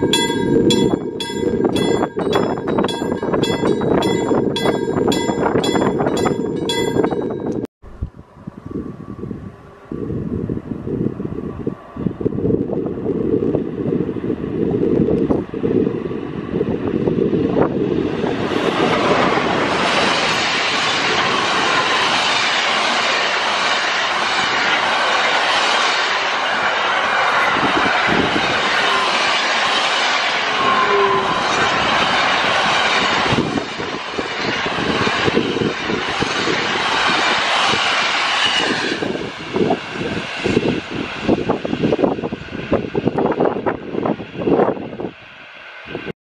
you.